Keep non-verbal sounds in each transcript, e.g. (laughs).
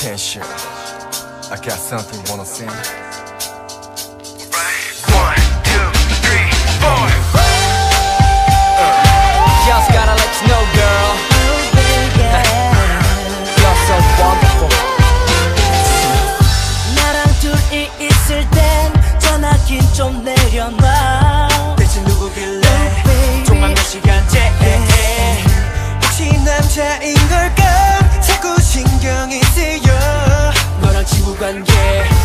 attention. I got something you wanna sing. 관계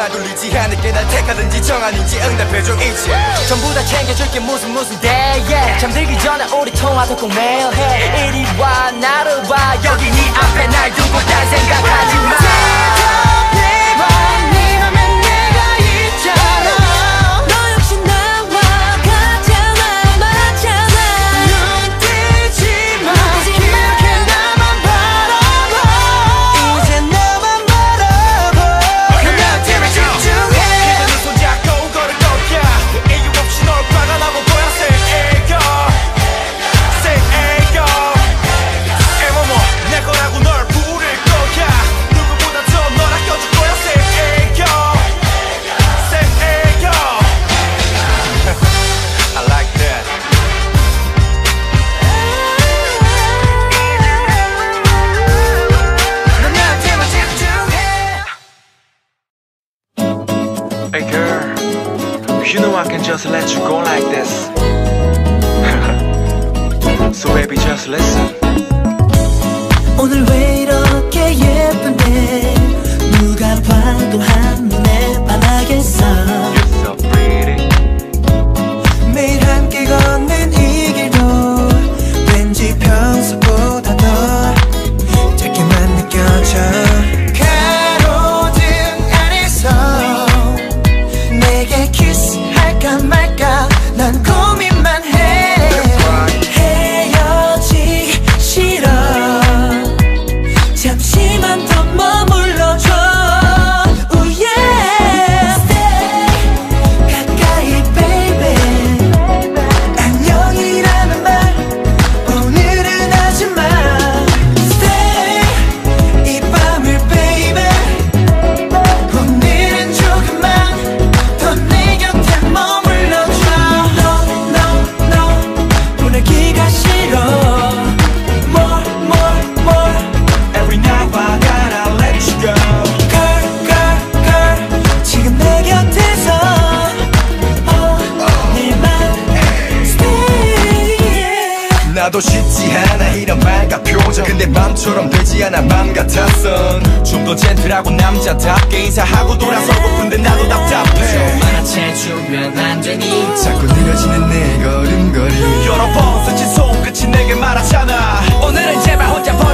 마둘리지? 않을게 날 택하든지 정하는지 응답해줘 이제. 전부 다 챙겨줄게 무슨 무슨 day yeah. 잠들기 전에 우리 통화도 꼭 매일 해. 이리 와 나를 봐 여기 네 앞에 날 두고 딴 생각하지 마. I can just let you go like this. (laughs) So baby just listen. 오늘 왜 이렇게 예쁜데? 누가 봐도 한 can 근데 밤처럼 되지 않아 맘 같았어. 좀 더 젠틀하고 남자답게 인사하고 돌아서고픈데 나도 답답해. 좀 만화채 주면 안 되니? 자꾸 느려지는 내 걸음걸이. 여러 번 스친 손끝이 내게 말하잖아. 오늘은 제발 혼자 버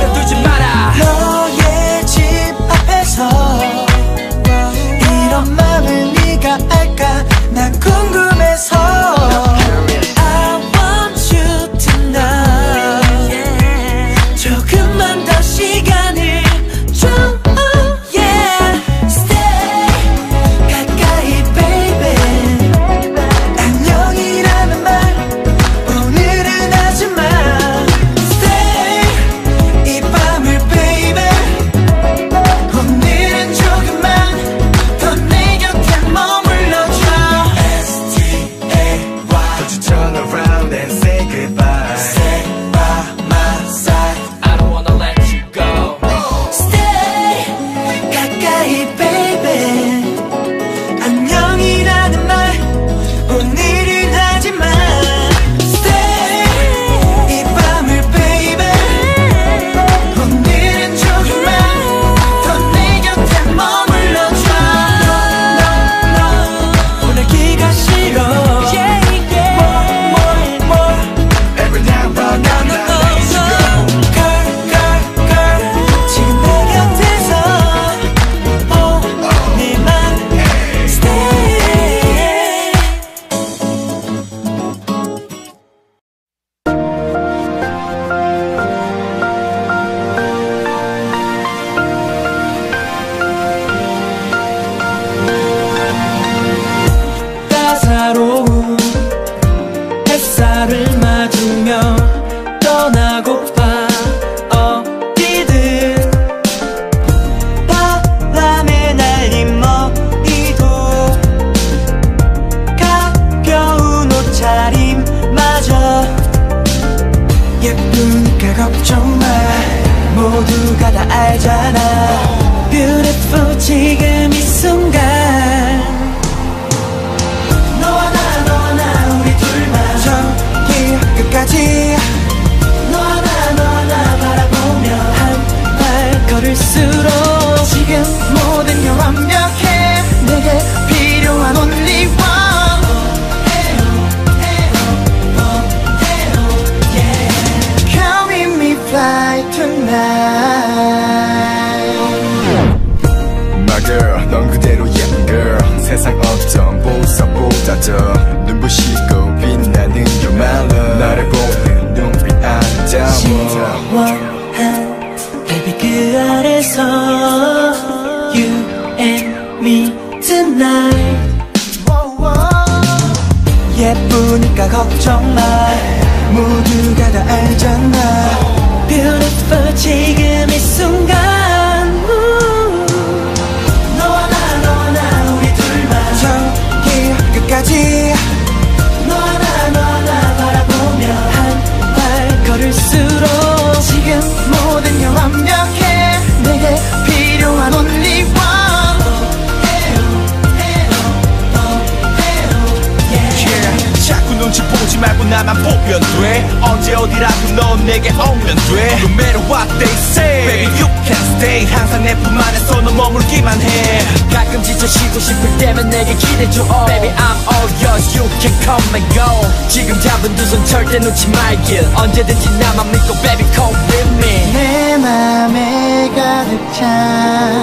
눈부시고 빛나는 your my love 나를 보는 눈빛 아름다워. Baby 그 아래서 You and me tonight. 예쁘니까 걱정 마 모두가 다 알잖아. Beautiful 지금 이 순간 나만 보면 돼 언제 어디라도 넌 내게 오면 돼 No matter what they say Baby you can stay 항상 내 품 안에서 너 머물기만 해 가끔 지쳐 쉬고 싶을 때면 내게 기대줘 oh. Baby I'm all yours you can come and go 지금 잡은 두 손 절대 놓지 말길 언제든지 나만 믿고 baby come with me 내 맘에 가득 찬